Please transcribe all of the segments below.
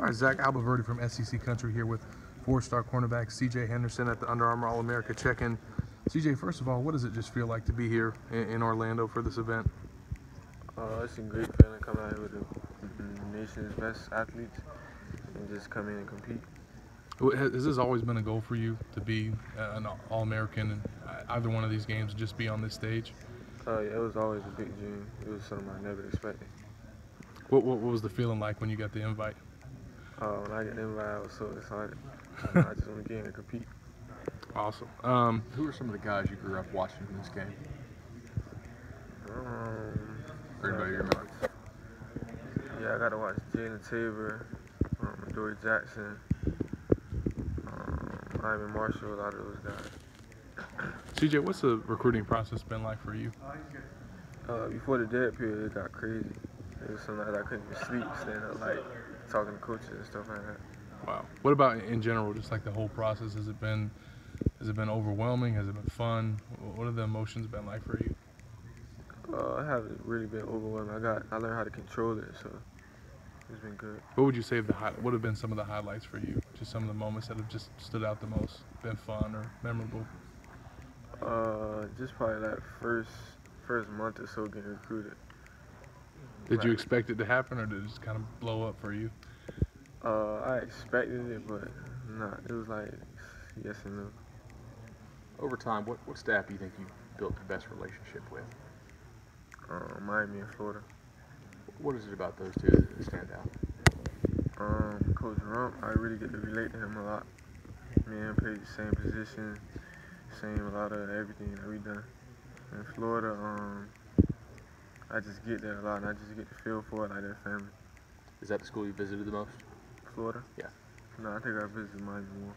All right, Zach Abolverdi from SEC Country here with four-star cornerback CJ Henderson at the Under Armour All-America check-in. CJ, first of all, what does it just feel like to be here in, in Orlando for this event? Uh, it's a great feeling coming out here with the, the nation's best athletes and just come in and compete. Has has this always been a goal for you to be uh, an All-American in either one of these games and just be on this stage? Uh, yeah, it was always a big dream. It was something I never expected. What, what, what was the feeling like when you got the invite? Uh, when I got the invite, I was so excited. I just want to get in and compete. Awesome. Um, Who are some of the guys you grew up watching in this game? Um, Everybody yeah, remembers. Yeah, I got to watch Jalen Tabor, um, Dory Jackson, um, Ivan Marshall, a lot of those guys. CJ, what's the recruiting process been like for you? Uh, before the dead period, it got crazy. It was something I couldn't even sleep, staying up like talking to coaches and stuff like that. Wow. What about in general, just like the whole process? Has it been, has it been overwhelming? Has it been fun? What have the emotions been like for you? Uh, I haven't really been overwhelmed. I got, I learned how to control it, so it's been good. What would you say the high, what have been some of the highlights for you? Just some of the moments that have just stood out the most, been fun or memorable? Uh, just probably that first, first month or so getting recruited. Did you expect it to happen, or did it just kind of blow up for you? Uh, I expected it, but not. It was like yes and no. Over time, what, what staff do you think you built the best relationship with? Um, Miami and Florida. What is it about those two that stand out? Um, Coach Rumph, I really get to relate to him a lot. Me and him played the same position, same a lot of everything that we done. In Florida, um, I just get there a lot, and I just get to feel for it like their family. Is that the school you visited the most? Florida? Yeah. No, I think I visited Miami more.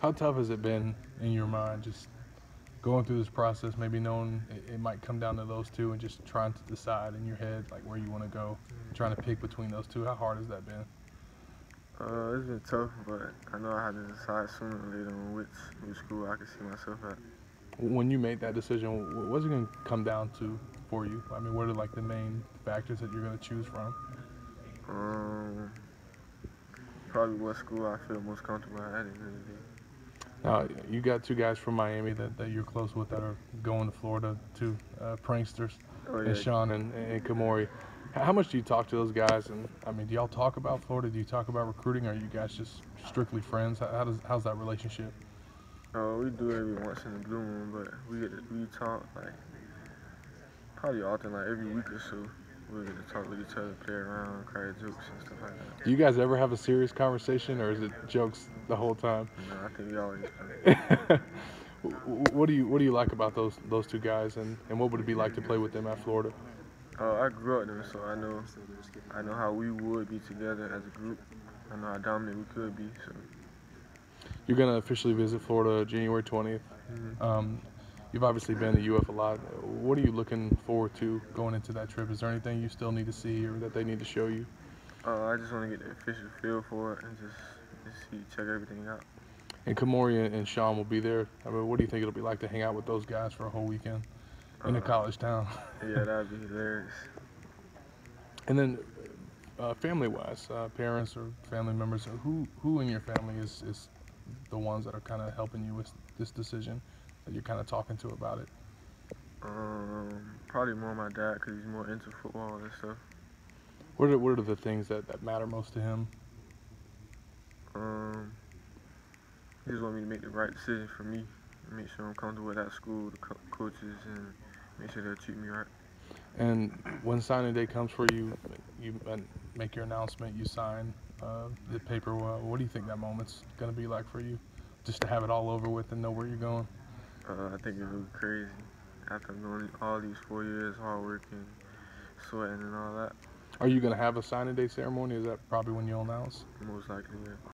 How tough has it been in your mind, just going through this process, maybe knowing it, it might come down to those two, and just trying to decide in your head like where you want to go, trying to pick between those two? How hard has that been? Uh, it's been tough, but I know I had to decide sooner or later on which, which school I could see myself at. When you made that decision, wh- what's it going to come down to for you? I mean, what are like the main factors that you're going to choose from? Um, probably what school I feel most comfortable at at the end of the day. Now, you got two guys from Miami that, that you're close with that are going to Florida, two uh, pranksters, Oh and Sean and, and Kamori. How much do you talk to those guys? And I mean, do y'all talk about Florida? Do you talk about recruiting? Are you guys just strictly friends? How, how does how's that relationship? Uh, we do every once in a blue moon, but we get to, we talk like probably often, like every week or so. We get to talk with each other, play around, crack jokes and stuff like that. Do you guys ever have a serious conversation, or is it jokes the whole time? Know, I think we always what do you what do you like about those those two guys, and, and what would it be like to play with them at Florida? Uh, I grew up there, so I know I know how we would be together as a group. I know how dominant we could be. So You're gonna officially visit Florida January 20th. Um, you've obviously been to UF a lot. What are you looking forward to going into that trip? Is there anything you still need to see or that they need to show you? uh, I just want to get the official feel for it and just, just see, check everything out. And Kamori and Sean will be there. I mean, what do you think it'll be like to hang out with those guys for a whole weekend in a Uh, college town? Yeah, that'd be hilarious. And then, uh, family-wise, uh, parents or family members, who who in your family is is the ones that are kind of helping you with this decision that you're kind of talking to about it? Um, probably more my dad because he's more into football and stuff. What are what are the things that, that matter most to him? Um, he just want me to make the right decision for me, make sure I'm comfortable with that school, the co- coaches, and make sure they'll treat me right. And when signing day comes for you, you uh, make your announcement, you sign uh, the paper. Uh, what do you think that moment's going to be like for you? Just to have it all over with and know where you're going? Uh, I think it was crazy after going all these four years hard working, sweating, and all that. Are you going to have a signing day ceremony? Is that probably when you'll announce? Most likely, yeah.